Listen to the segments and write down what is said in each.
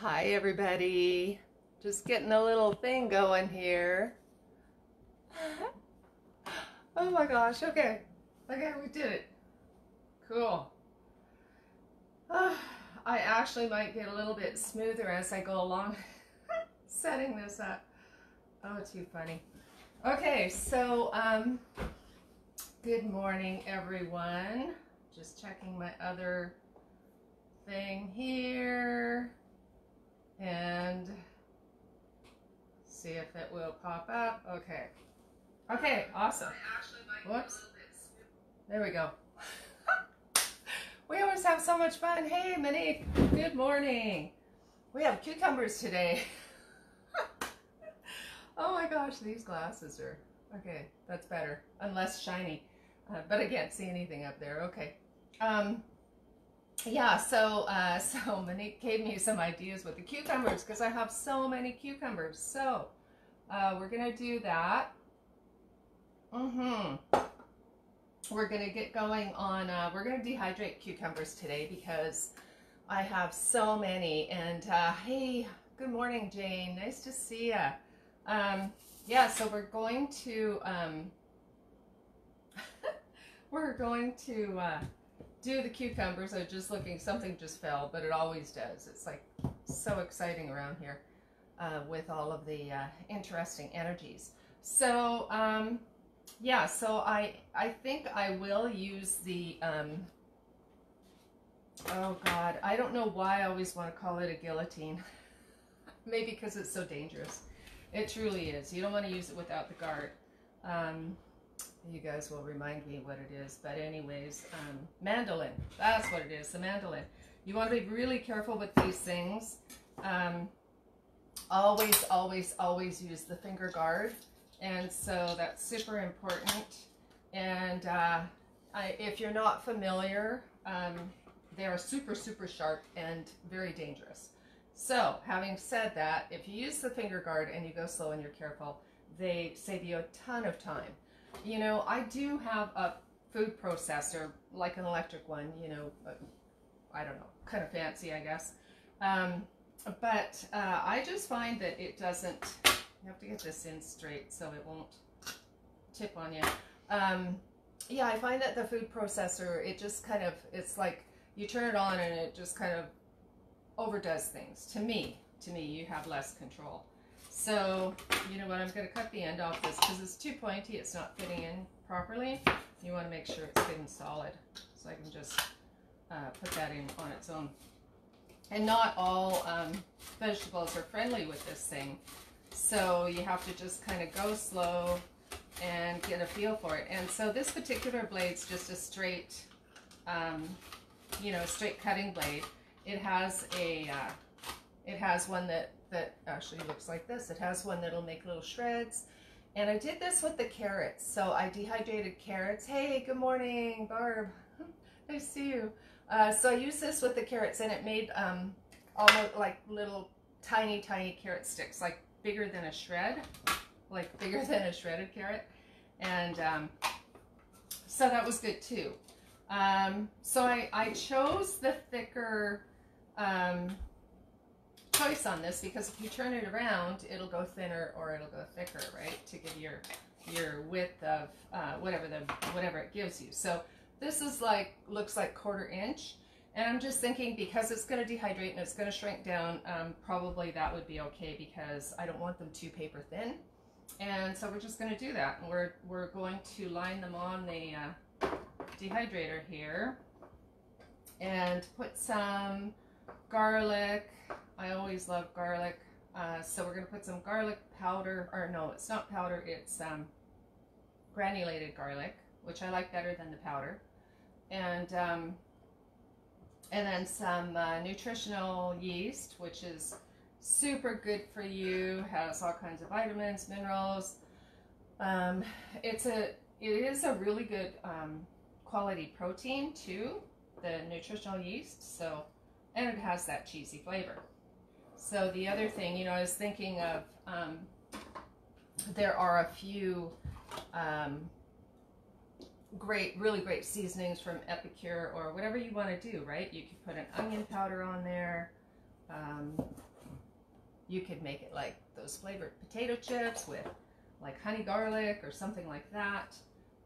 Hi, everybody. Just getting a little thing going here. oh my gosh. Okay. Okay, we did it. Cool. Uh, I actually might get a little bit smoother as I go along setting this up. Oh, too funny. Okay, so um, good morning, everyone. Just checking my other thing here and see if it will pop up. Okay. Okay, awesome. Whoops. There we go. we always have so much fun. Hey, Monique, good morning. We have cucumbers today. oh my gosh, these glasses are, okay, that's better. Unless shiny, uh, but I can't see anything up there. Okay. Um, yeah, so uh, so Monique gave me some ideas with the cucumbers because I have so many cucumbers. So uh, we're gonna do that. Mm-hmm. We're gonna get going on. Uh, we're gonna dehydrate cucumbers today because I have so many. And uh, hey, good morning, Jane. Nice to see you. Um, yeah, so we're going to um, we're going to uh, do the cucumbers. I was just looking, something just fell, but it always does. It's like so exciting around here uh, with all of the uh, interesting energies. So, um, yeah, so I, I think I will use the, um, oh God, I don't know why I always want to call it a guillotine. Maybe because it's so dangerous. It truly is. You don't want to use it without the guard. Um, you guys will remind me what it is. But anyways, um, mandolin. That's what it is, the mandolin. You want to be really careful with these things. Um, always, always, always use the finger guard. And so that's super important. And uh, I, if you're not familiar, um, they are super, super sharp and very dangerous. So having said that, if you use the finger guard and you go slow and you're careful, they save you a ton of time. You know, I do have a food processor, like an electric one, you know, uh, I don't know, kind of fancy, I guess. Um, but uh, I just find that it doesn't, you have to get this in straight so it won't tip on you. Um, yeah, I find that the food processor, it just kind of, it's like you turn it on and it just kind of overdoes things. To me, to me, you have less control. So, you know what, I'm going to cut the end off this because it's too pointy, it's not fitting in properly. You want to make sure it's fitting solid. So I can just uh, put that in on its own. And not all um, vegetables are friendly with this thing. So you have to just kind of go slow and get a feel for it. And so this particular blade's just a straight, um, you know, straight cutting blade. It has a, uh, it has one that that actually looks like this. It has one that'll make little shreds. And I did this with the carrots. So I dehydrated carrots. Hey, good morning, Barb. nice to see you. Uh, so I used this with the carrots and it made um, almost like little tiny, tiny carrot sticks, like bigger than a shred, like bigger than a shredded carrot. And um, so that was good too. Um, so I, I chose the thicker um, choice on this because if you turn it around, it'll go thinner or it'll go thicker, right? To give your your width of uh, whatever the whatever it gives you. So this is like looks like quarter inch, and I'm just thinking because it's going to dehydrate and it's going to shrink down, um, probably that would be okay because I don't want them too paper thin. And so we're just going to do that. And we're we're going to line them on the uh, dehydrator here and put some garlic I always love garlic. Uh, so we're going to put some garlic powder, or no, it's not powder, it's um, granulated garlic, which I like better than the powder. And, um, and then some uh, nutritional yeast, which is super good for you, has all kinds of vitamins, minerals. Um, it's a, it is a really good um, quality protein too, the nutritional yeast. So, and it has that cheesy flavor. So the other thing, you know, I was thinking of, um, there are a few um, great, really great seasonings from Epicure or whatever you want to do, right? You could put an onion powder on there. Um, You could make it like those flavored potato chips with like honey garlic or something like that.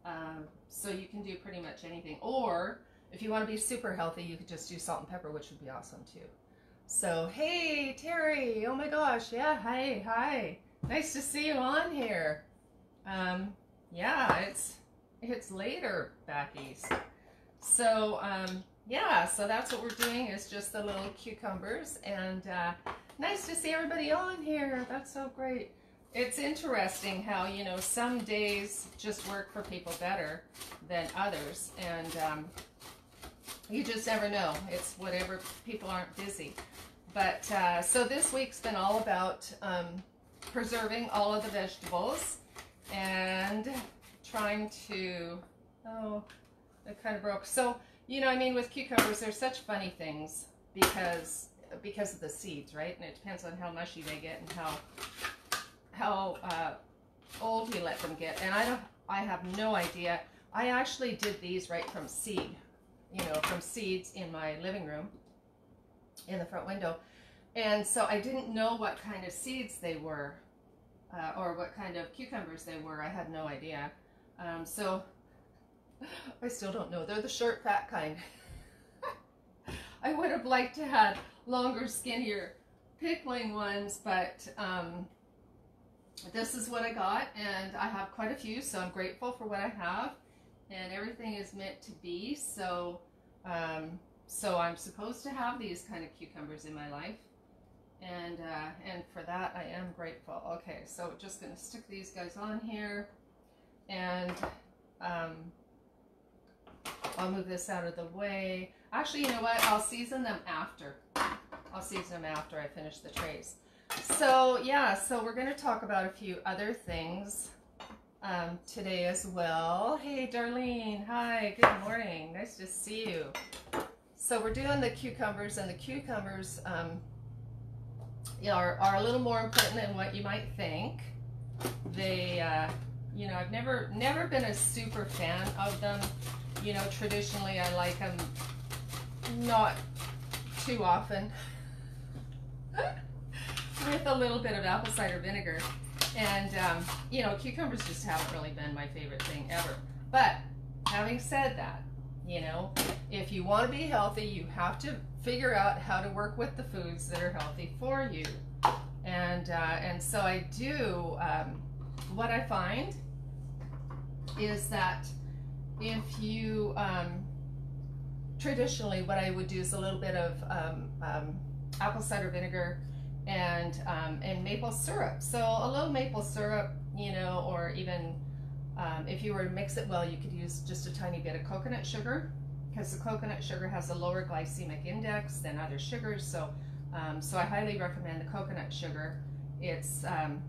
Um, so you can do pretty much anything. Or if you want to be super healthy, you could just do salt and pepper, which would be awesome too. So, hey, Terry. Oh my gosh. Yeah. Hi. Hi. Nice to see you on here. Um, yeah, it's, it's later back east. So, um, yeah, so that's what we're doing is just the little cucumbers and, uh, nice to see everybody on here. That's so great. It's interesting how, you know, some days just work for people better than others. And, um, you just never know. It's whatever, people aren't busy. But uh, so this week's been all about um, preserving all of the vegetables and trying to, oh, it kind of broke. So, you know, I mean, with cucumbers, they're such funny things because because of the seeds, right? And it depends on how mushy they get and how how uh, old we let them get. And I don't, I have no idea. I actually did these right from seed you know, from seeds in my living room in the front window. And so I didn't know what kind of seeds they were uh, or what kind of cucumbers they were. I had no idea. Um, so I still don't know. They're the short, fat kind. I would have liked to have longer, skinnier pickling ones, but um, this is what I got, and I have quite a few, so I'm grateful for what I have and everything is meant to be. So, um, so I'm supposed to have these kind of cucumbers in my life. And, uh, and for that, I am grateful. Okay, so just going to stick these guys on here. And um, I'll move this out of the way. Actually, you know what? I'll season them after. I'll season them after I finish the trays. So, yeah, so we're going to talk about a few other things um, today as well. Hey, Darlene. Hi, good morning. Nice to see you. So we're doing the cucumbers, and the cucumbers um, are, are a little more important than what you might think. They, uh, you know, I've never, never been a super fan of them. You know, traditionally I like them not too often with a little bit of apple cider vinegar. And, um, you know, cucumbers just haven't really been my favorite thing ever. But having said that, you know, if you want to be healthy, you have to figure out how to work with the foods that are healthy for you. And, uh, and so I do, um, what I find is that if you, um, traditionally what I would do is a little bit of um, um, apple cider vinegar and um, and maple syrup. So a little maple syrup, you know, or even um, if you were to mix it well, you could use just a tiny bit of coconut sugar because the coconut sugar has a lower glycemic index than other sugars. So um, so I highly recommend the coconut sugar. It's um,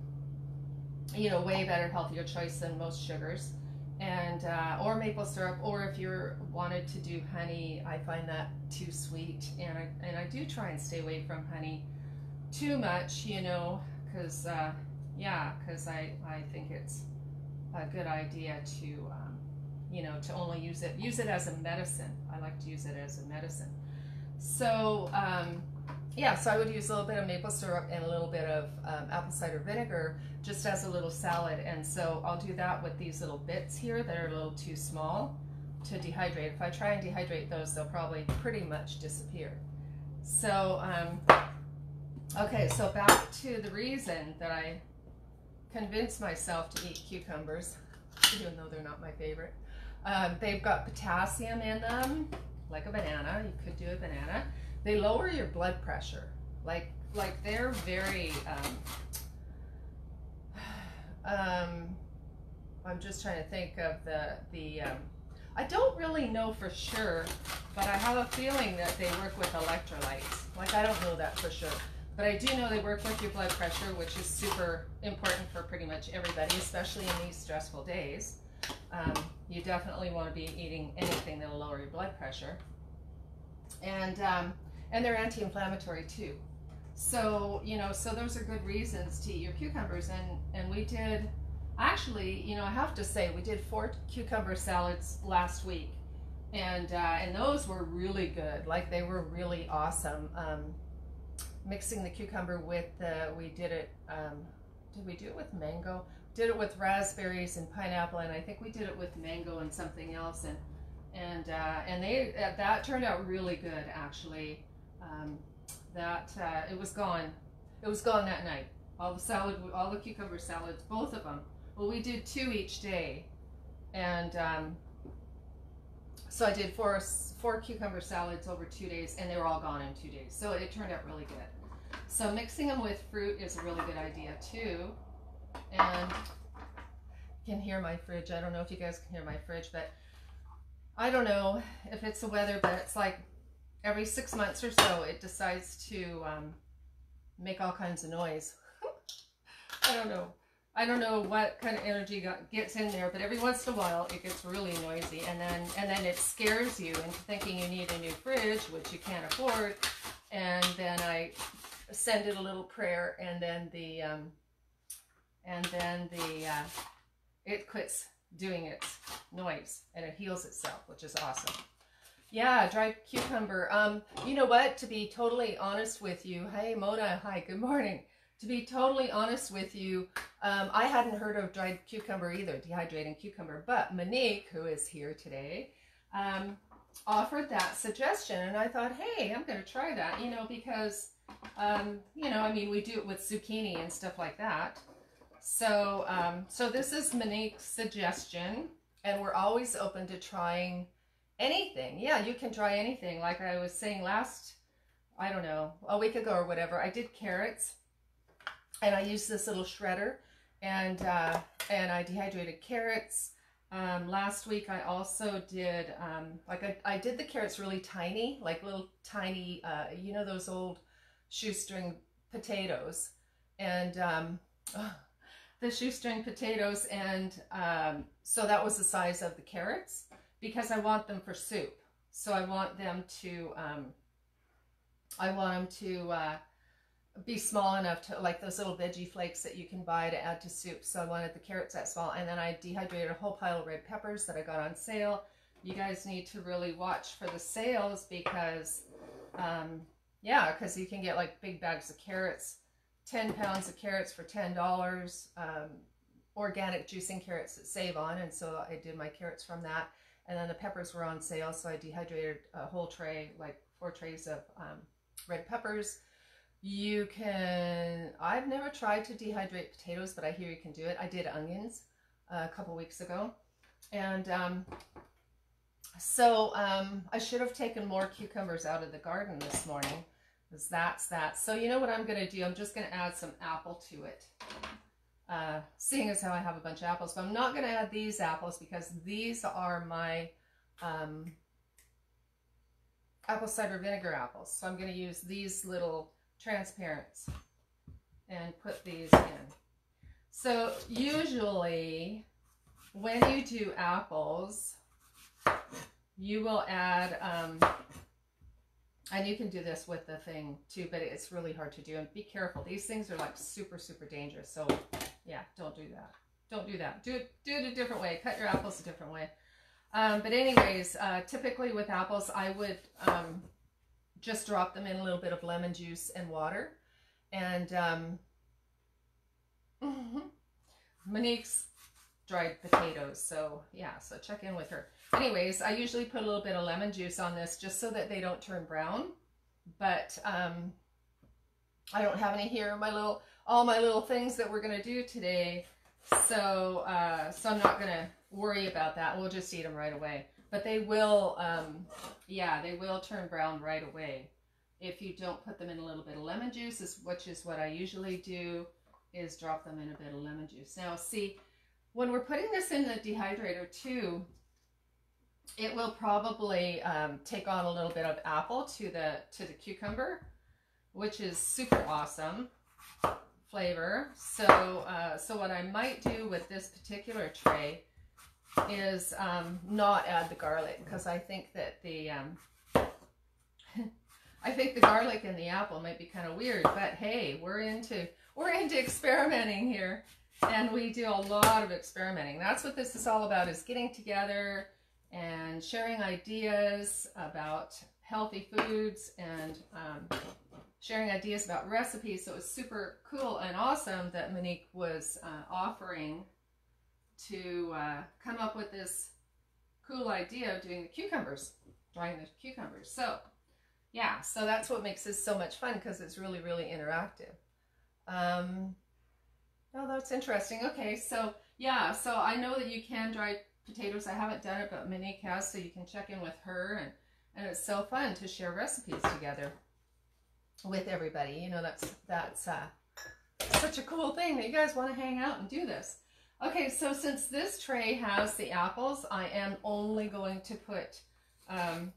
you know way better, healthier choice than most sugars. And uh, or maple syrup, or if you're wanted to do honey, I find that too sweet, and I and I do try and stay away from honey too much, you know, because, uh, yeah, because I, I think it's a good idea to, um, you know, to only use it, use it as a medicine. I like to use it as a medicine. So, um, yeah, so I would use a little bit of maple syrup and a little bit of um, apple cider vinegar just as a little salad. And so I'll do that with these little bits here that are a little too small to dehydrate. If I try and dehydrate those, they'll probably pretty much disappear. So, um, Okay, so back to the reason that I convinced myself to eat cucumbers, even though they're not my favorite. Um, they've got potassium in them, like a banana. You could do a banana. They lower your blood pressure. Like, like they're very. Um, um, I'm just trying to think of the the. Um, I don't really know for sure, but I have a feeling that they work with electrolytes. Like I don't know that for sure. But I do know they work with your blood pressure, which is super important for pretty much everybody, especially in these stressful days. Um, you definitely want to be eating anything that'll lower your blood pressure. And, um, and they're anti-inflammatory too. So, you know, so those are good reasons to eat your cucumbers. And, and we did, actually, you know, I have to say, we did four cucumber salads last week. And, uh, and those were really good. Like they were really awesome. Um, mixing the cucumber with the, we did it, um, did we do it with mango? Did it with raspberries and pineapple, and I think we did it with mango and something else, and and uh, and they uh, that turned out really good actually. Um, that uh, it was gone, it was gone that night. All the salad, all the cucumber salads, both of them. Well, we did two each day, and um, so I did four four cucumber salads over two days, and they were all gone in two days. So it turned out really good. So mixing them with fruit is a really good idea too. And you can hear my fridge. I don't know if you guys can hear my fridge, but I don't know if it's the weather, but it's like every six months or so it decides to um, make all kinds of noise. I don't know. I don't know what kind of energy got, gets in there, but every once in a while it gets really noisy, and then and then it scares you into thinking you need a new fridge, which you can't afford. And then I send it a little prayer, and then the um, and then the uh, it quits doing its noise and it heals itself, which is awesome. Yeah, dried cucumber. Um, you know what? To be totally honest with you, hey Mona, hi, good morning. To be totally honest with you, um, I hadn't heard of dried cucumber either, dehydrating cucumber. But Monique, who is here today, um, offered that suggestion, and I thought, hey, I'm going to try that. You know, because um, you know, I mean, we do it with zucchini and stuff like that. So, um, so this is Monique's suggestion, and we're always open to trying anything. Yeah, you can try anything. Like I was saying last, I don't know, a week ago or whatever, I did carrots and I used this little shredder and uh, and I dehydrated carrots. Um, last week I also did um, like I, I did the carrots really tiny, like little tiny, uh, you know those old shoestring potatoes, and um, oh, the shoestring potatoes, and um, so that was the size of the carrots because I want them for soup. So I want them to um, I want them to uh, be small enough to like those little veggie flakes that you can buy to add to soup. So I wanted the carrots that small. And then I dehydrated a whole pile of red peppers that I got on sale. You guys need to really watch for the sales because, um, yeah, because you can get like big bags of carrots, 10 pounds of carrots for $10, um, organic juicing carrots that save on. And so I did my carrots from that. And then the peppers were on sale. So I dehydrated a whole tray, like four trays of um, red peppers you can, I've never tried to dehydrate potatoes, but I hear you can do it. I did onions a couple weeks ago. And um, so um, I should have taken more cucumbers out of the garden this morning because that's that. So you know what I'm going to do? I'm just going to add some apple to it. Uh, seeing as how I have a bunch of apples. But I'm not going to add these apples because these are my um, apple cider vinegar apples. So I'm going to use these little transparents and put these in. So usually when you do apples, you will add, um, and you can do this with the thing too, but it's really hard to do. And be careful. These things are like super, super dangerous. So yeah, don't do that. Don't do that. Do it, do it a different way. Cut your apples a different way. Um, but anyways, uh, typically with apples, I would um, just drop them in a little bit of lemon juice and water. And um, Monique's dried potatoes. So yeah, so check in with her. Anyways, I usually put a little bit of lemon juice on this just so that they don't turn brown. But um, I don't have any here. My little, all my little things that we're going to do today. So, uh, so I'm not going to worry about that. We'll just eat them right away. But they will, um, yeah, they will turn brown right away. If you don't put them in a little bit of lemon juice, which is what I usually do, is drop them in a bit of lemon juice. Now, see, when we're putting this in the dehydrator too, it will probably um, take on a little bit of apple to the to the cucumber, which is super awesome flavor. So, uh, so what I might do with this particular tray is um, not add the garlic because I think that the um, I think the garlic and the apple might be kind of weird, but hey, we're into we're into experimenting here, and we do a lot of experimenting. That's what this is all about: is getting together and sharing ideas about healthy foods and um, sharing ideas about recipes. So it was super cool and awesome that Monique was uh, offering to uh, come up with this cool idea of doing the cucumbers, drying the cucumbers. So yeah, so that's what makes this so much fun because it's really, really interactive. Um, oh, that's interesting. Okay, so yeah, so I know that you can dry potatoes. I haven't done it, but Monique has, so you can check in with her. And, and it's so fun to share recipes together with everybody. You know, that's, that's uh, such a cool thing that you guys want to hang out and do this. Okay, so since this tray has the apples, I am only going to put um,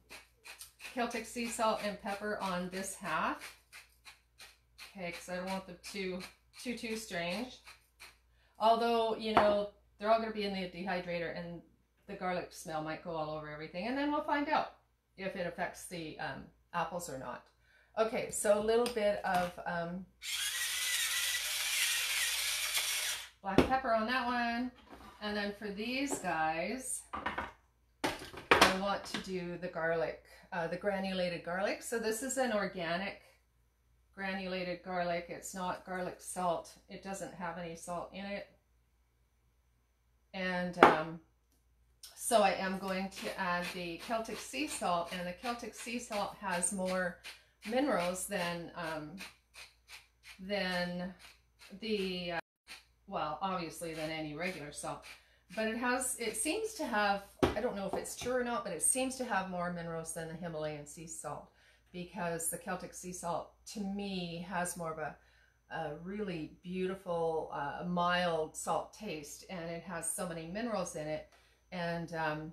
Celtic sea salt and pepper on this half. Okay, because I don't want them too, too, too strange. Although, you know, they're all going to be in the dehydrator and the garlic smell might go all over everything. And then we'll find out if it affects the um, apples or not. Okay, so a little bit of um, black pepper on that one. And then for these guys, I want to do the garlic, uh, the granulated garlic. So this is an organic granulated garlic. It's not garlic salt. It doesn't have any salt in it. And um, so I am going to add the Celtic sea salt and the Celtic sea salt has more minerals than, um, than the, uh, well, obviously than any regular salt. But it has, it seems to have, I don't know if it's true or not, but it seems to have more minerals than the Himalayan sea salt because the Celtic sea salt to me has more of a, a really beautiful, uh, mild salt taste and it has so many minerals in it. And um,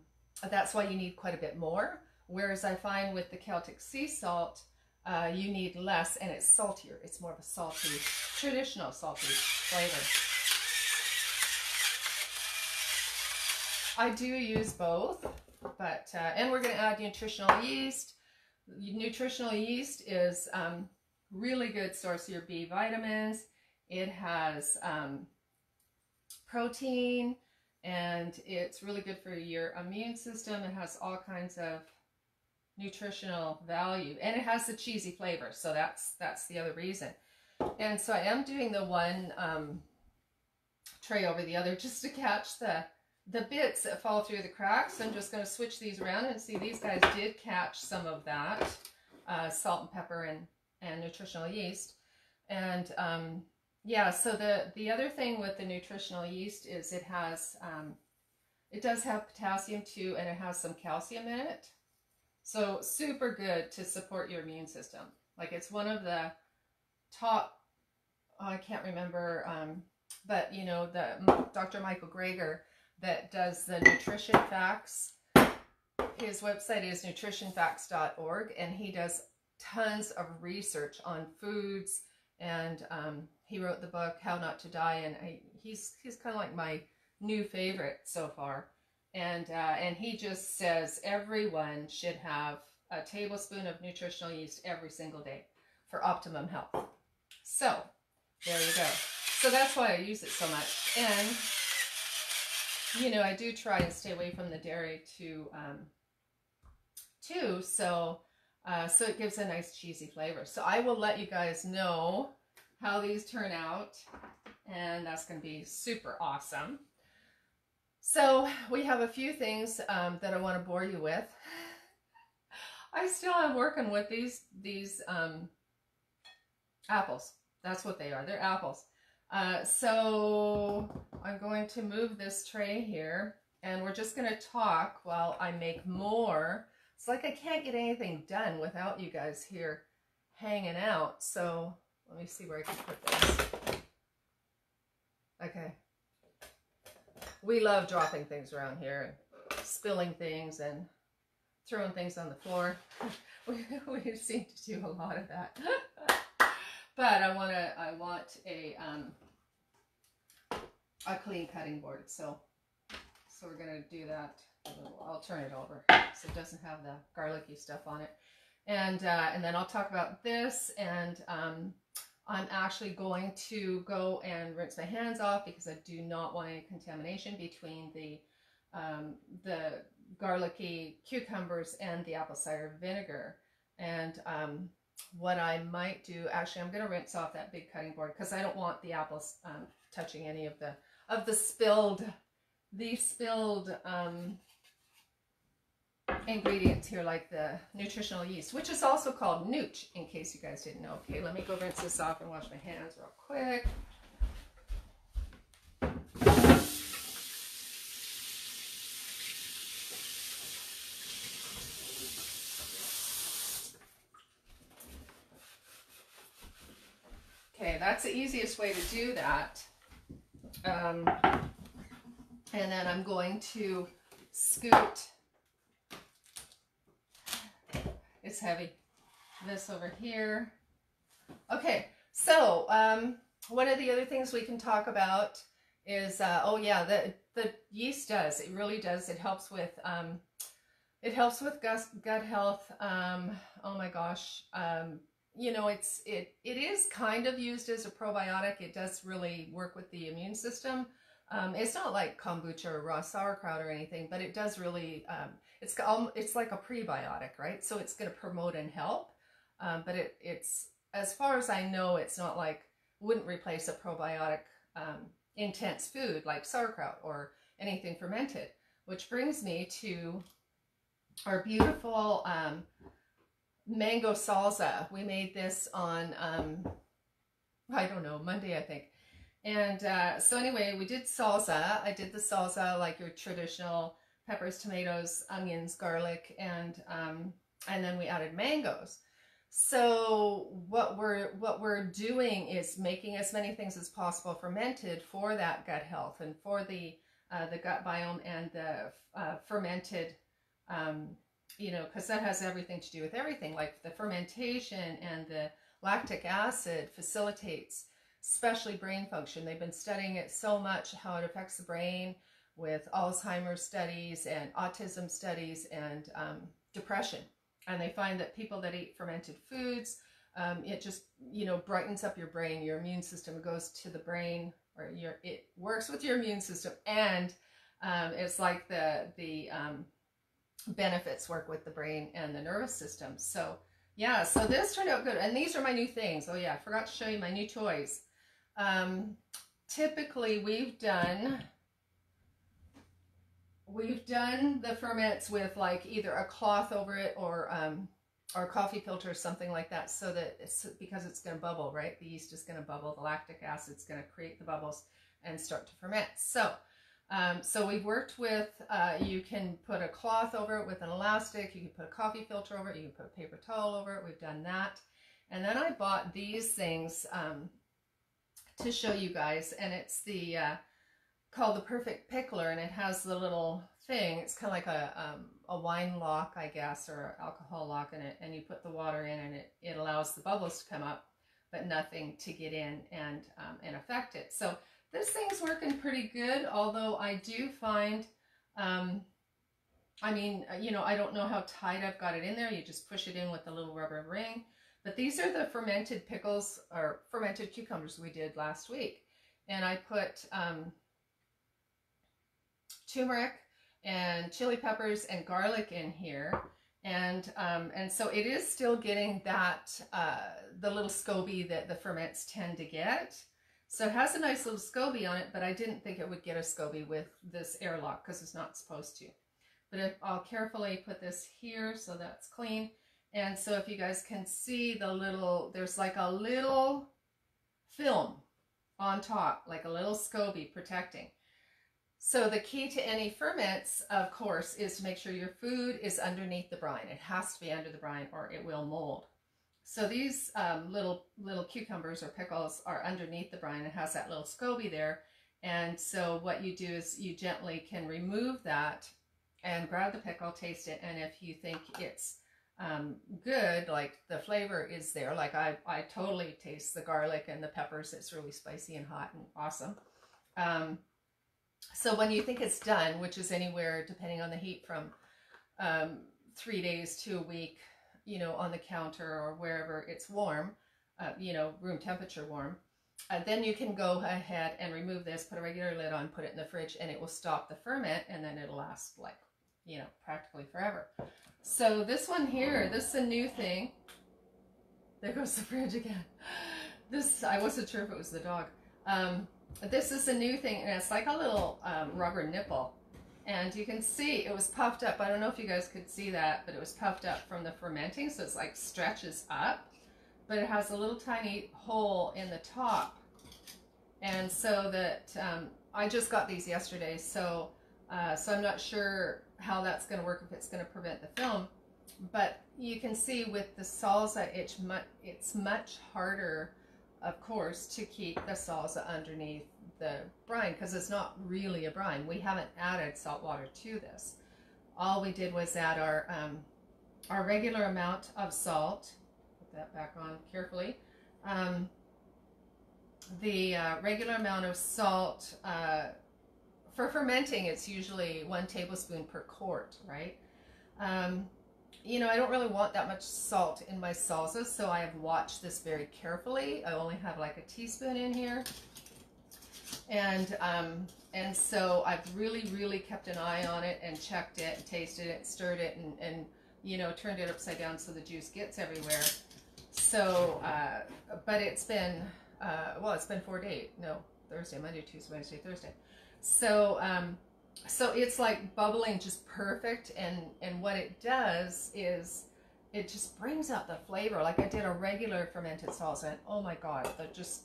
that's why you need quite a bit more. Whereas I find with the Celtic sea salt, uh, you need less and it's saltier. It's more of a salty, traditional salty flavor. I do use both, but, uh, and we're going to add nutritional yeast. Nutritional yeast is um, really good source of your B vitamins. It has um, protein and it's really good for your immune system. It has all kinds of nutritional value and it has the cheesy flavor. So that's, that's the other reason. And so I am doing the one um, tray over the other just to catch the the bits that fall through the cracks. I'm just going to switch these around and see these guys did catch some of that uh, salt and pepper and, and nutritional yeast. And um, yeah, so the, the other thing with the nutritional yeast is it has, um, it does have potassium too, and it has some calcium in it. So super good to support your immune system. Like it's one of the top, oh, I can't remember, um, but you know, the Dr. Michael Greger, that does the nutrition facts. His website is nutritionfacts.org and he does tons of research on foods and um, he wrote the book How Not to Die and I, he's he's kind of like my new favorite so far and uh, and he just says everyone should have a tablespoon of nutritional yeast every single day for optimum health. So there you go. So that's why I use it so much and you know, I do try and stay away from the dairy to um, too. So, uh, so it gives a nice cheesy flavor. So I will let you guys know how these turn out, and that's going to be super awesome. So we have a few things um, that I want to bore you with. I still am working with these these um, apples. That's what they are. They're apples. Uh, so I'm going to move this tray here and we're just going to talk while I make more. It's like I can't get anything done without you guys here hanging out. So let me see where I can put this. Okay. We love dropping things around here and spilling things and throwing things on the floor. we, we seem to do a lot of that. but I want to, I want a, um, a clean cutting board. So, so we're going to do that. I'll turn it over so it doesn't have the garlicky stuff on it. And, uh, and then I'll talk about this and um, I'm actually going to go and rinse my hands off because I do not want any contamination between the, um, the garlicky cucumbers and the apple cider vinegar. And um, what I might do, actually, I'm going to rinse off that big cutting board because I don't want the apples um, touching any of the of the spilled the spilled um, ingredients here, like the nutritional yeast, which is also called nooch, in case you guys didn't know. Okay, let me go rinse this off and wash my hands real quick. Okay, that's the easiest way to do that. Um, and then I'm going to scoot, it's heavy, this over here. Okay, so um, one of the other things we can talk about is, uh, oh yeah, the, the yeast does, it really does, it helps with, um, it helps with gut, gut health, um, oh my gosh, um, you know, it's it it is kind of used as a probiotic. It does really work with the immune system. Um, it's not like kombucha or raw sauerkraut or anything, but it does really. Um, it's it's like a prebiotic, right? So it's going to promote and help. Um, but it it's as far as I know, it's not like wouldn't replace a probiotic um, intense food like sauerkraut or anything fermented. Which brings me to our beautiful um, mango salsa. We made this on, um, I don't know, Monday, I think. And uh, so anyway, we did salsa. I did the salsa like your traditional peppers, tomatoes, onions, garlic, and um, and then we added mangoes. So what we're what we're doing is making as many things as possible fermented for that gut health and for the uh, the gut biome and the uh, fermented um, you know, because that has everything to do with everything. Like the fermentation and the lactic acid facilitates, especially brain function. They've been studying it so much, how it affects the brain with Alzheimer's studies and autism studies and um, depression. And they find that people that eat fermented foods, um, it just, you know, brightens up your brain. Your immune system goes to the brain, or your it works with your immune system, and um, it's like the the um, benefits work with the brain and the nervous system. So yeah, so this turned out good. And these are my new things. Oh yeah, I forgot to show you my new toys. Um, typically we've done, we've done the ferments with like either a cloth over it or, um, or coffee filter or something like that so that it's because it's going to bubble, right? The yeast is going to bubble, the lactic acid's going to create the bubbles and start to ferment. So um, so we've worked with, uh, you can put a cloth over it with an elastic, you can put a coffee filter over it, you can put a paper towel over it, we've done that. And then I bought these things um, to show you guys, and it's the, uh, called the Perfect Pickler, and it has the little thing, it's kind of like a, um, a wine lock, I guess, or alcohol lock in it, and you put the water in and it, it allows the bubbles to come up, but nothing to get in and, um, and affect it. So this thing's working pretty good, although I do find, um, I mean, uh, you know, I don't know how tight I've got it in there. You just push it in with a little rubber ring. But these are the fermented pickles or fermented cucumbers we did last week. And I put um, turmeric and chili peppers and garlic in here. And um, and so it is still getting that, uh, the little SCOBY that the ferments tend to get. So it has a nice little SCOBY on it, but I didn't think it would get a SCOBY with this airlock because it's not supposed to. But if, I'll carefully put this here so that's clean. And so if you guys can see the little, there's like a little film on top, like a little SCOBY protecting. So the key to any ferments, of course, is to make sure your food is underneath the brine. It has to be under the brine or it will mold. So these um, little little cucumbers or pickles are underneath the brine. It has that little SCOBY there. And so what you do is you gently can remove that and grab the pickle, taste it, and if you think it's um, good, like the flavor is there, like I, I totally taste the garlic and the peppers. It's really spicy and hot and awesome. Um, so when you think it's done, which is anywhere, depending on the heat, from um, three days to a week, you know, on the counter or wherever it's warm, uh, you know, room temperature warm, uh, then you can go ahead and remove this, put a regular lid on, put it in the fridge, and it will stop the ferment, and then it'll last like, you know, practically forever. So this one here, this is a new thing. there goes the fridge again. This, I wasn't sure if it was the dog. Um, this is a new thing, and it's like a little um, rubber nipple. And you can see it was puffed up. I don't know if you guys could see that, but it was puffed up from the fermenting, so it's like stretches up. But it has a little tiny hole in the top. And so that, um, I just got these yesterday, so, uh, so I'm not sure how that's going to work, if it's going to prevent the film. But you can see with the salsa, it's much, it's much harder, of course, to keep the salsa underneath the brine because it's not really a brine. We haven't added salt water to this. All we did was add our, um, our regular amount of salt. Put that back on carefully. Um, the uh, regular amount of salt, uh, for fermenting, it's usually one tablespoon per quart, right? Um, you know, I don't really want that much salt in my salsa, so I have watched this very carefully. I only have like a teaspoon in here. And, um, and so I've really, really kept an eye on it and checked it and tasted it, stirred it, and, and you know, turned it upside down so the juice gets everywhere. So, uh, but it's been, uh, well, it's been four days. No, Thursday, Monday, Tuesday, Wednesday, Thursday. So, um, so it's like bubbling just perfect and and what it does is it just brings out the flavor like i did a regular fermented salsa and oh my god the just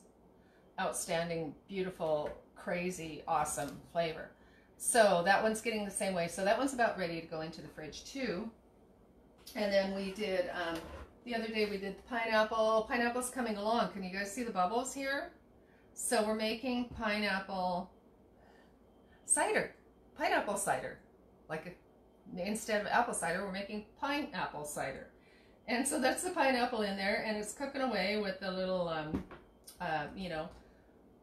outstanding beautiful crazy awesome flavor. So that one's getting the same way. So that one's about ready to go into the fridge too. And then we did um, the other day we did the pineapple. Pineapple's coming along. Can you guys see the bubbles here? So we're making pineapple cider. Pineapple cider. Like a, instead of apple cider, we're making pineapple cider. And so that's the pineapple in there, and it's cooking away with the little, um, uh, you know,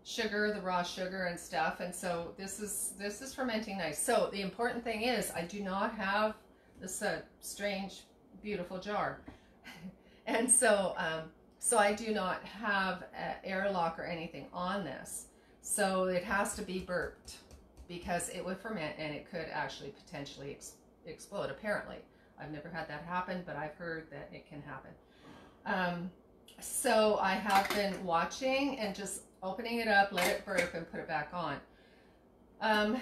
sugar, the raw sugar and stuff. And so this is this is fermenting nice. So the important thing is, I do not have this uh, strange, beautiful jar, and so um, so I do not have an airlock or anything on this. So it has to be burped because it would ferment and it could actually potentially ex explode, apparently. I've never had that happen, but I've heard that it can happen. Um, so I have been watching and just opening it up, let it burp, and put it back on. Um,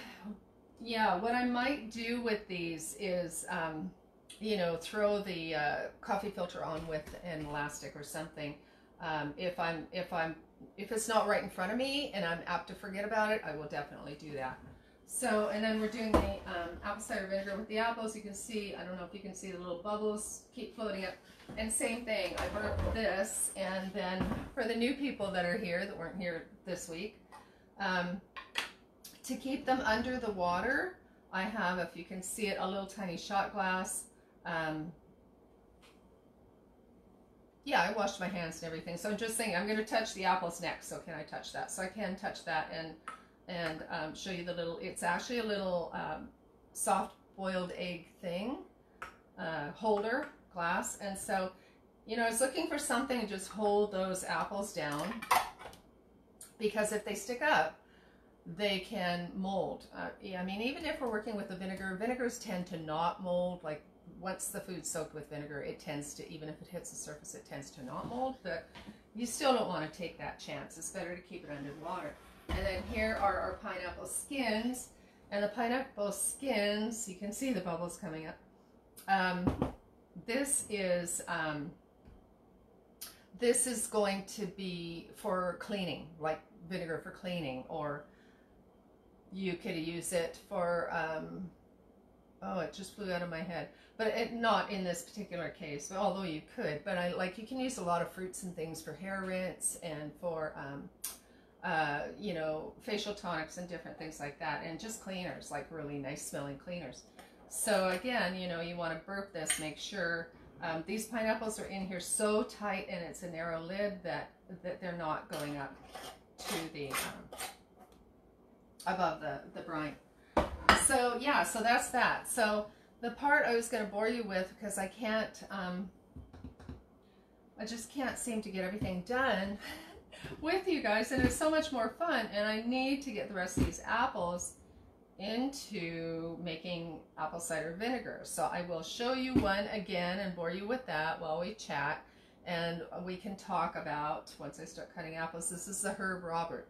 yeah, what I might do with these is, um, you know, throw the uh, coffee filter on with an elastic or something. Um, if I'm if I'm if it's not right in front of me and I'm apt to forget about it, I will definitely do that. So, and then we're doing the um, apple cider vinegar with the apples. You can see, I don't know if you can see the little bubbles keep floating up. And same thing, I burnt this, and then for the new people that are here, that weren't here this week, um, to keep them under the water, I have, if you can see it, a little tiny shot glass. Um, yeah, I washed my hands and everything. So I'm just saying, I'm going to touch the apples next. So can I touch that? So I can touch that and and um, show you the little, it's actually a little um, soft boiled egg thing, uh, holder, glass. And so, you know, I was looking for something to just hold those apples down because if they stick up, they can mold. Uh, yeah, I mean, even if we're working with the vinegar, vinegars tend to not mold. Like once the food's soaked with vinegar, it tends to, even if it hits the surface, it tends to not mold. But you still don't want to take that chance. It's better to keep it under water. And then here are our pineapple skins. And the pineapple skins, you can see the bubbles coming up. Um, this is um, this is going to be for cleaning, like vinegar for cleaning, or you could use it for, um, oh, it just flew out of my head. But it, not in this particular case, although you could. But I like you can use a lot of fruits and things for hair rinse and for um, uh, you know, facial tonics and different things like that, and just cleaners, like really nice smelling cleaners. So again, you know, you want to burp this, make sure um, these pineapples are in here so tight and it's a narrow lid that, that they're not going up to the, um, above the, the brine. So yeah, so that's that. So the part I was going to bore you with, because I can't, um, I just can't seem to get everything done with you guys and it's so much more fun and I need to get the rest of these apples into making apple cider vinegar. So I will show you one again and bore you with that while we chat. and we can talk about once I start cutting apples. This is the herb Robert.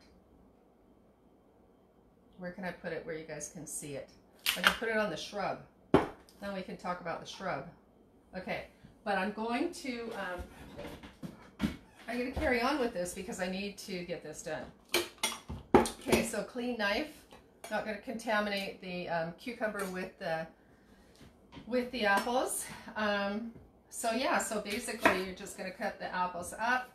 Where can I put it where you guys can see it? I can put it on the shrub. Then we can talk about the shrub. Okay, but I'm going to, um, I'm going to carry on with this because I need to get this done. Okay, so clean knife. Not going to contaminate the um, cucumber with the with the apples. Um, so yeah, so basically you're just going to cut the apples up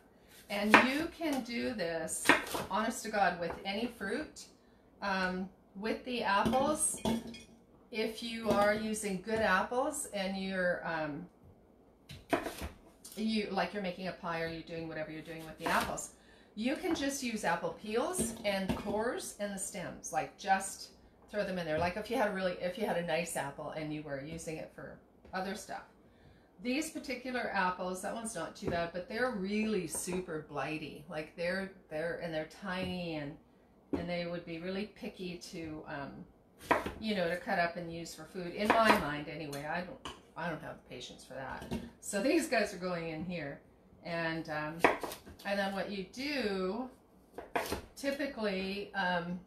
and you can do this, honest to God, with any fruit. Um, with the apples, if you are using good apples and you're um, you like you're making a pie or you're doing whatever you're doing with the apples, you can just use apple peels and cores and the stems, like just throw them in there. Like if you had a really if you had a nice apple and you were using it for other stuff. These particular apples, that one's not too bad, but they're really super blighty. Like they're they're and they're tiny and and they would be really picky to um, you know to cut up and use for food. In my mind, anyway, I don't I don't have the patience for that. So these guys are going in here, and um, and then what you do typically. Um,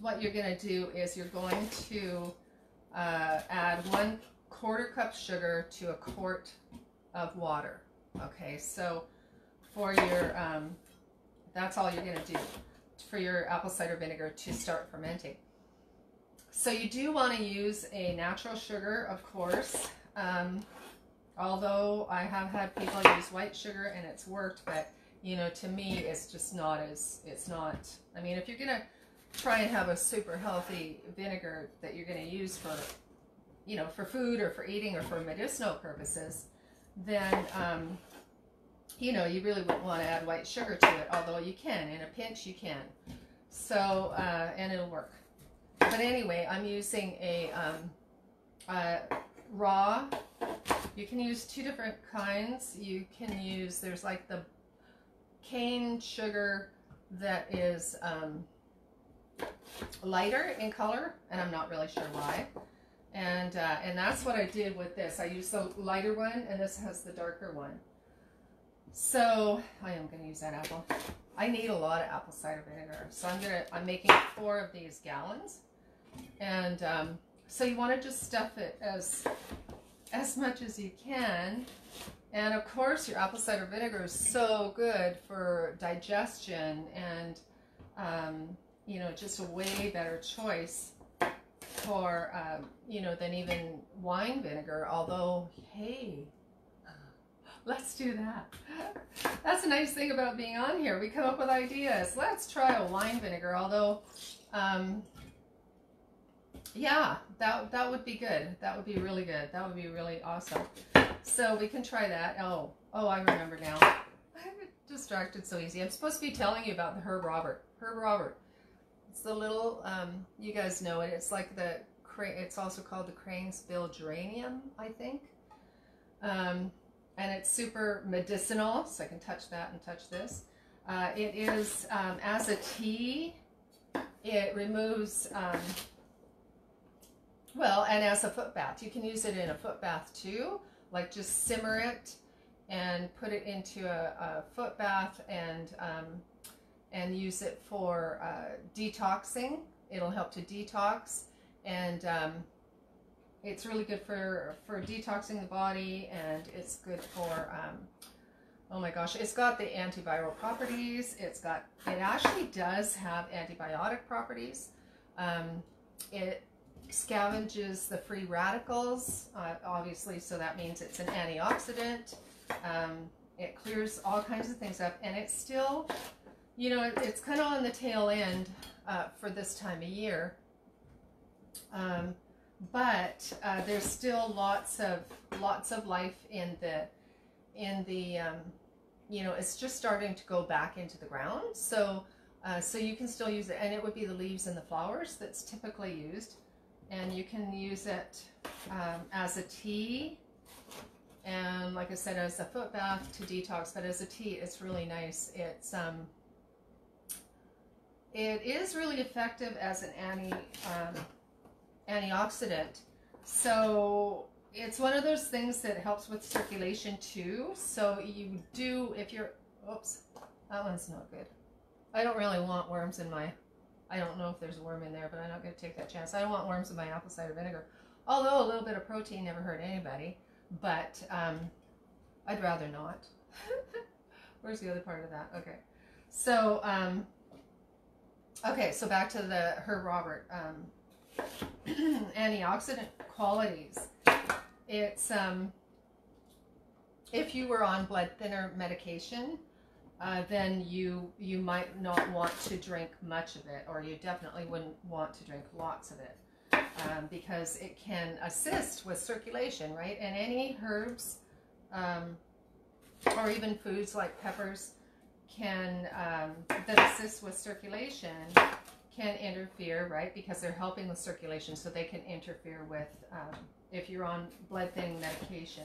what you're going to do is you're going to uh, add one quarter cup sugar to a quart of water. Okay, so for your, um, that's all you're going to do for your apple cider vinegar to start fermenting. So you do want to use a natural sugar, of course. Um, although I have had people use white sugar and it's worked, but you know, to me, it's just not as, it's not, I mean, if you're going to try and have a super healthy vinegar that you're going to use for, you know, for food or for eating or for medicinal purposes, then, um, you know, you really wouldn't want to add white sugar to it, although you can. In a pinch, you can. So, uh, and it'll work. But anyway, I'm using a, um, a raw. You can use two different kinds. You can use, there's like the cane sugar that is, um, lighter in color, and I'm not really sure why. And, uh, and that's what I did with this. I used the lighter one, and this has the darker one. So I am going to use that apple. I need a lot of apple cider vinegar. So I'm gonna I'm making four of these gallons, and um, so you want to just stuff it as as much as you can. And of course, your apple cider vinegar is so good for digestion and um, you know, just a way better choice for, um, you know, than even wine vinegar. Although, hey, let's do that. That's a nice thing about being on here. We come up with ideas. Let's try a wine vinegar. Although, um, yeah, that, that would be good. That would be really good. That would be really awesome. So we can try that. Oh, oh, I remember now. I'm distracted so easy. I'm supposed to be telling you about the Herb Robert. Herb Robert. It's the little, um, you guys know it. It's like the, it's also called the crane's bill geranium, I think. Um, and it's super medicinal, so I can touch that and touch this. Uh, it is, um, as a tea, it removes, um, well, and as a foot bath. You can use it in a foot bath too, like just simmer it and put it into a, a foot bath and um, and use it for uh, detoxing. It'll help to detox and um, it's really good for, for detoxing the body and it's good for, um, oh my gosh, it's got the antiviral properties. It's got, it actually does have antibiotic properties. Um, it scavenges the free radicals, uh, obviously, so that means it's an antioxidant. Um, it clears all kinds of things up and it's still you know, it's kind of on the tail end uh, for this time of year. Um, but uh, there's still lots of lots of life in the in the um, you know it's just starting to go back into the ground so uh, so you can still use it and it would be the leaves and the flowers that's typically used and you can use it um, as a tea and like I said as a foot bath to detox but as a tea it's really nice it's um, it is really effective as an anti um, antioxidant. So it's one of those things that helps with circulation too. So you do, if you're, oops, that one's not good. I don't really want worms in my, I don't know if there's a worm in there, but I'm not going to take that chance. I don't want worms in my apple cider vinegar. Although a little bit of protein never hurt anybody, but um, I'd rather not. Where's the other part of that? Okay. So, um, okay, so back to the Herb Robert um, antioxidant qualities. It's, um, if you were on blood thinner medication, uh, then you you might not want to drink much of it, or you definitely wouldn't want to drink lots of it, um, because it can assist with circulation, right? And any herbs, um, or even foods like peppers, can um, that assist with circulation can interfere, right? Because they're helping with circulation, so they can interfere with um, if you're on blood thinning medication.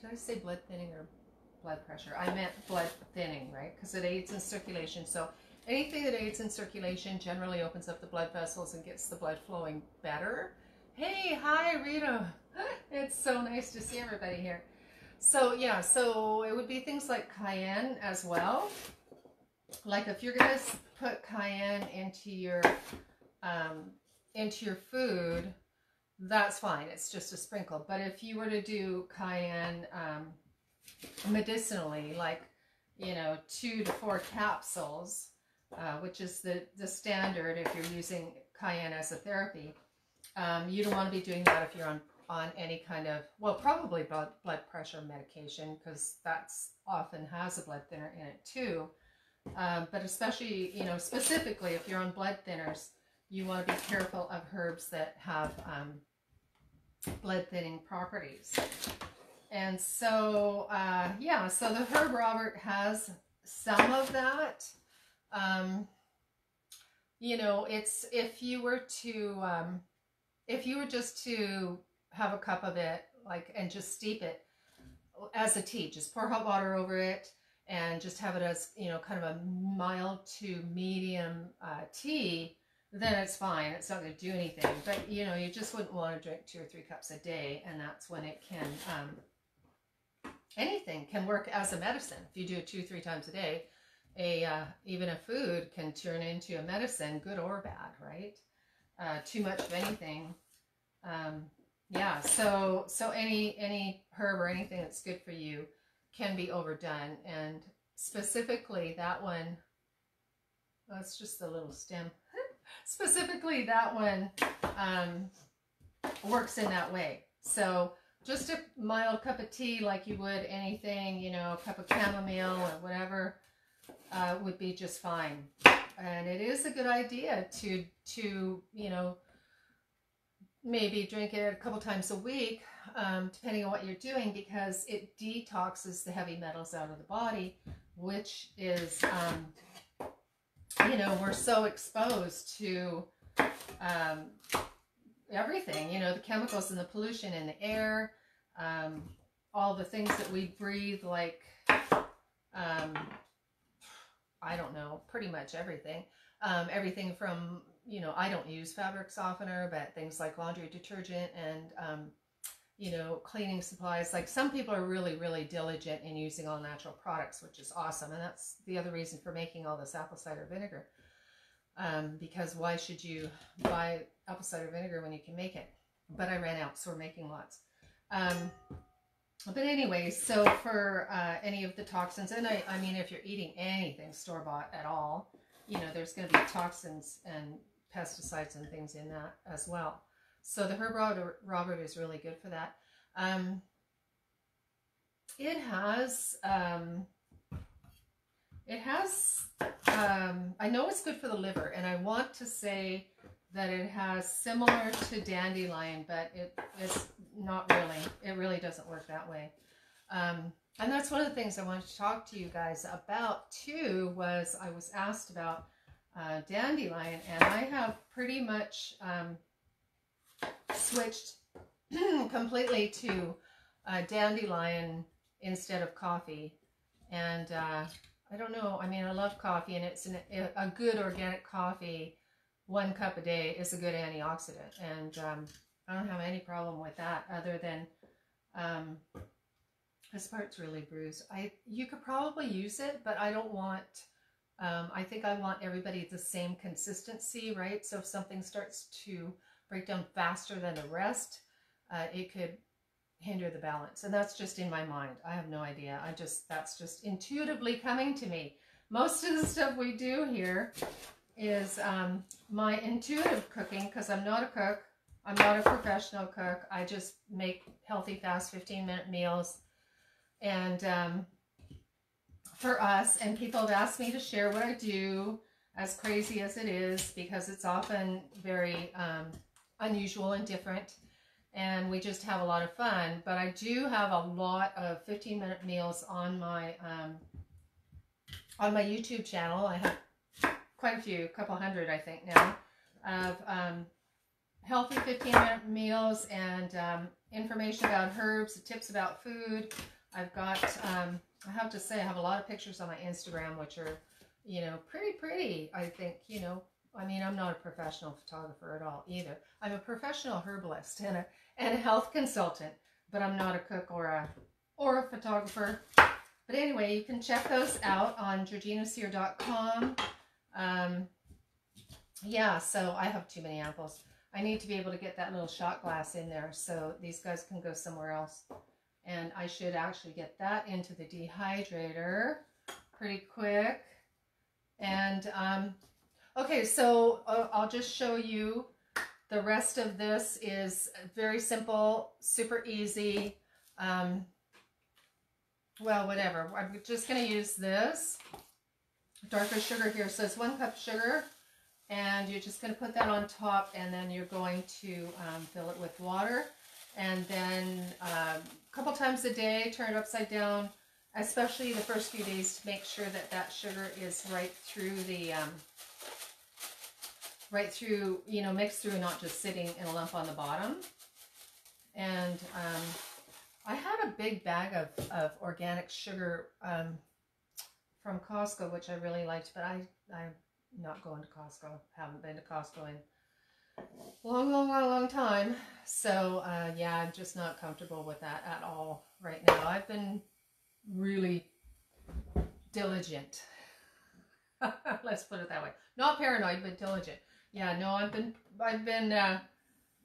Did I say blood thinning or blood pressure? I meant blood thinning, right? Because it aids in circulation. So anything that aids in circulation generally opens up the blood vessels and gets the blood flowing better. Hey, hi, Rita. It's so nice to see everybody here. So yeah, so it would be things like cayenne as well. Like if you're gonna put cayenne into your um, into your food, that's fine. It's just a sprinkle. But if you were to do cayenne um, medicinally, like, you know, two to four capsules, uh, which is the, the standard if you're using cayenne as a therapy, um, you don't want to be doing that if you're on, on any kind of, well, probably blood, blood pressure medication because that's often has a blood thinner in it too. Um, but especially, you know, specifically if you're on blood thinners, you want to be careful of herbs that have um, blood thinning properties. And so, uh, yeah, so the Herb Robert has some of that. Um, you know, it's if you were to, um, if you were just to have a cup of it, like, and just steep it as a tea, just pour hot water over it and just have it as, you know, kind of a mild to medium uh, tea, then it's fine. It's not going to do anything. But, you know, you just wouldn't want to drink two or three cups a day. And that's when it can, um, anything can work as a medicine. If you do it two, three times a day, a uh, even a food can turn into a medicine, good or bad, right? Uh, too much of anything. Um, yeah, so so any any herb or anything that's good for you can be overdone. And specifically that one, that's just the little stem specifically that one um, works in that way. So just a mild cup of tea like you would anything, you know, a cup of chamomile or whatever uh, would be just fine. And it is a good idea to, to you know, maybe drink it a couple times a week, um, depending on what you're doing, because it detoxes the heavy metals out of the body, which is um, you know, we're so exposed to um, everything, you know, the chemicals and the pollution in the air, um, all the things that we breathe, like, um, I don't know, pretty much everything. Um, everything from, you know, I don't use fabric softener, but things like laundry detergent and um, you know, cleaning supplies. Like some people are really, really diligent in using all natural products, which is awesome. And that's the other reason for making all this apple cider vinegar. Um, because why should you buy apple cider vinegar when you can make it? But I ran out, so we're making lots. Um, but anyway, so for uh, any of the toxins, and I, I mean, if you're eating anything store-bought at all, you know, there's going to be toxins and pesticides and things in that as well. So the Herb Robert is really good for that. Um, it has, um, it has, um, I know it's good for the liver, and I want to say that it has similar to dandelion, but it, it's not really. It really doesn't work that way. Um, and that's one of the things I wanted to talk to you guys about too, was I was asked about uh, dandelion, and I have pretty much um, switched completely to uh, dandelion instead of coffee. And uh, I don't know, I mean, I love coffee and it's an, a good organic coffee. One cup a day is a good antioxidant. And um, I don't have any problem with that other than um, this part's really bruised. I You could probably use it, but I don't want, um, I think I want everybody the same consistency, right? So if something starts to break down faster than the rest, uh, it could hinder the balance. And that's just in my mind. I have no idea. I just, that's just intuitively coming to me. Most of the stuff we do here is um, my intuitive cooking because I'm not a cook. I'm not a professional cook. I just make healthy, fast 15 minute meals. And um, for us, and people have asked me to share what I do, as crazy as it is, because it's often very um, unusual and different. And we just have a lot of fun. But I do have a lot of 15 minute meals on my um, on my YouTube channel. I have quite a few, a couple hundred, I think now, of um, healthy 15 minute meals and um, information about herbs, tips about food. I've got, um, I have to say, I have a lot of pictures on my Instagram, which are, you know, pretty pretty, I think, you know, I mean, I'm not a professional photographer at all either. I'm a professional herbalist and a, and a health consultant, but I'm not a cook or a, or a photographer. But anyway, you can check those out on georginacyr.com. Um, yeah, so I have too many apples. I need to be able to get that little shot glass in there so these guys can go somewhere else. And I should actually get that into the dehydrator pretty quick. And, um, okay, so uh, I'll just show you the rest of this is very simple, super easy. Um, well, whatever. I'm just going to use this darker sugar here. So it's one cup sugar and you're just going to put that on top and then you're going to um, fill it with water and then um, a couple times a day turn it upside down especially the first few days to make sure that that sugar is right through the um, right through you know mixed through not just sitting in a lump on the bottom and um, I had a big bag of, of organic sugar um, from Costco, which I really liked, but I, I'm not going to Costco. Haven't been to Costco in long, long, long, long time. So, uh, yeah, I'm just not comfortable with that at all right now. I've been really diligent. Let's put it that way. Not paranoid, but diligent. Yeah, no, I've been, I've been, uh,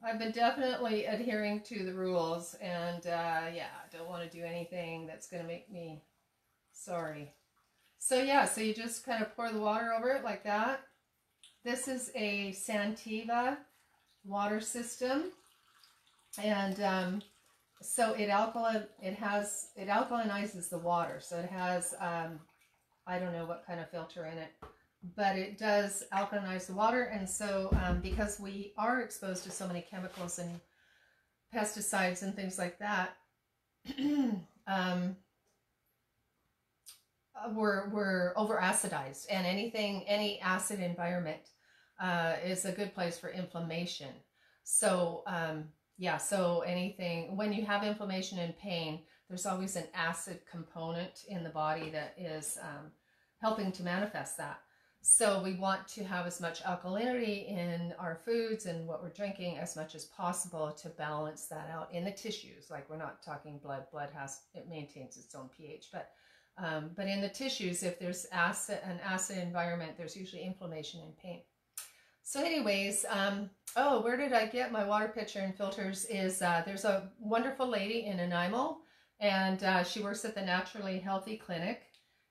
I've been definitely adhering to the rules and uh, yeah, I don't want to do anything that's going to make me sorry. So yeah, so you just kind of pour the water over it like that. This is a Santevia water system. And um, so it alkaline, it has, it alkalinizes the water. So it has, um, I don't know what kind of filter in it, but it does alkalinize the water. And so um, because we are exposed to so many chemicals and pesticides and things like that, um, we're, we're over acidized and anything, any acid environment uh, is a good place for inflammation. So, um, yeah, so anything, when you have inflammation and pain, there's always an acid component in the body that is um, helping to manifest that. So we want to have as much alkalinity in our foods and what we're drinking as much as possible to balance that out in the tissues. Like we're not talking blood. Blood has, it maintains its own pH, but um, but in the tissues, if there's acid, an acid environment, there's usually inflammation and pain. So anyways, um, oh, where did I get my water pitcher and filters is uh, there's a wonderful lady in Nanaimo, and uh, she works at the Naturally Healthy Clinic,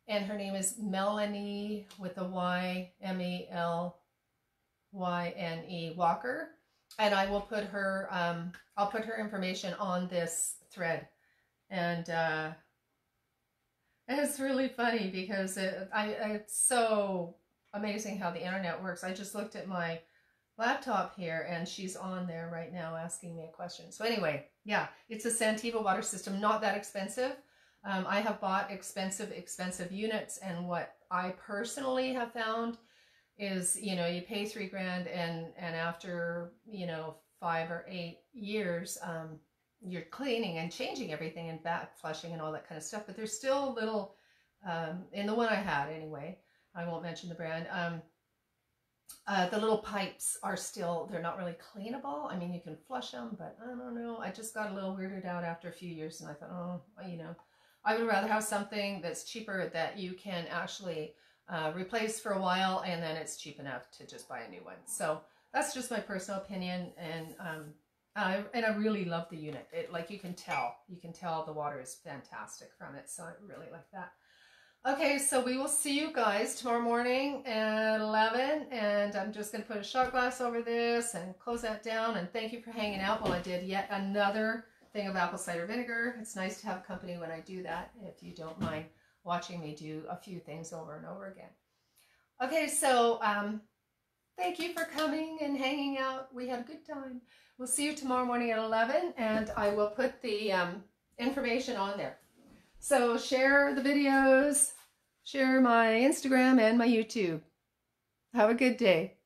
and her name is Melanie with a Y, M-E-L-Y-N-E Walker, and I will put her, um, I'll put her information on this thread, and uh, it's really funny because it, I, it's so amazing how the internet works. I just looked at my laptop here and she's on there right now asking me a question. So anyway, yeah, it's a Santevia water system, not that expensive. Um, I have bought expensive, expensive units and what I personally have found is, you know, you pay three grand and, and after, you know, five or eight years, um, you're cleaning and changing everything and back flushing and all that kind of stuff. But there's still a little, um, in the one I had anyway, I won't mention the brand, um, uh, the little pipes are still, they're not really cleanable. I mean, you can flush them, but I don't know. I just got a little weirded out after a few years and I thought, oh, you know, I would rather have something that's cheaper that you can actually uh, replace for a while and then it's cheap enough to just buy a new one. So that's just my personal opinion. And, um, I, and I really love the unit. It like you can tell, you can tell the water is fantastic from it. So I really like that. Okay, so we will see you guys tomorrow morning at 11, and I'm just going to put a shot glass over this and close that down, and thank you for hanging out while I did yet another thing of apple cider vinegar. It's nice to have company when I do that, if you don't mind watching me do a few things over and over again. Okay, so um, thank you for coming and hanging out. We had a good time. We'll see you tomorrow morning at 11, and I will put the um, information on there. So share the videos, share my Instagram and my YouTube. Have a good day.